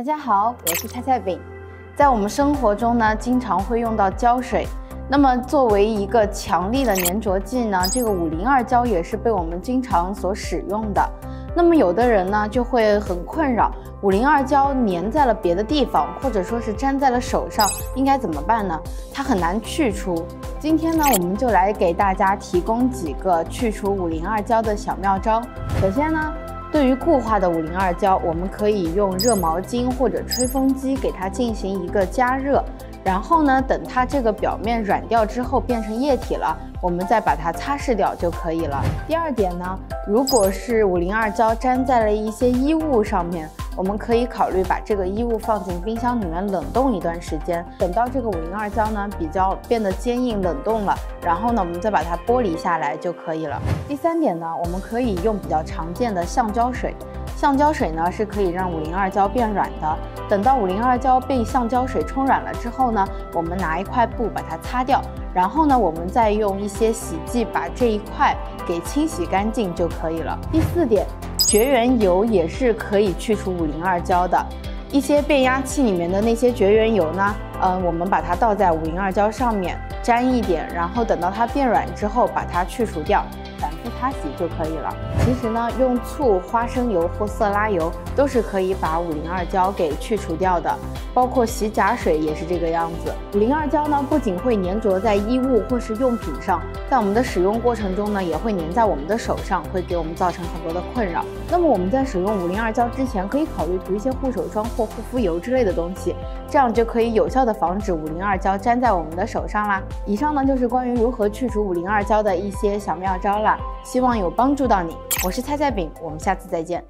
大家好，我是菜菜饼。在我们生活中呢，经常会用到胶水。那么作为一个强力的粘着剂呢，这个五零二胶也是被我们经常所使用的。那么有的人呢就会很困扰，五零二胶粘在了别的地方，或者说是粘在了手上，应该怎么办呢？它很难去除。今天呢，我们就来给大家提供几个去除五零二胶的小妙招。首先呢。对于固化的五零二胶，我们可以用热毛巾或者吹风机给它进行一个加热，然后呢，等它这个表面软掉之后变成液体了，我们再把它擦拭掉就可以了。第二点呢，如果是五零二胶粘在了一些衣物上面。我们可以考虑把这个衣物放进冰箱里面冷冻一段时间，等到这个五零二胶呢比较变得坚硬冷冻了，然后呢我们再把它剥离下来就可以了。第三点呢，我们可以用比较常见的橡胶水，橡胶水呢是可以让五零二胶变软的。等到五零二胶被橡胶水冲软了之后呢，我们拿一块布把它擦掉，然后呢我们再用一些洗剂把这一块给清洗干净就可以了。第四点。绝缘油也是可以去除五零二胶的，一些变压器里面的那些绝缘油呢，嗯，我们把它倒在五零二胶上面，沾一点，然后等到它变软之后，把它去除掉。反复擦洗就可以了。其实呢，用醋、花生油或色拉油都是可以把五零二胶给去除掉的，包括洗甲水也是这个样子。五零二胶呢，不仅会粘着在衣物或是用品上，在我们的使用过程中呢，也会粘在我们的手上，会给我们造成很多的困扰。那么我们在使用五零二胶之前，可以考虑涂一些护手霜或护肤油之类的东西，这样就可以有效的防止五零二胶粘在我们的手上啦。以上呢，就是关于如何去除五零二胶的一些小妙招啦。希望有帮助到你，我是菜菜饼，我们下次再见。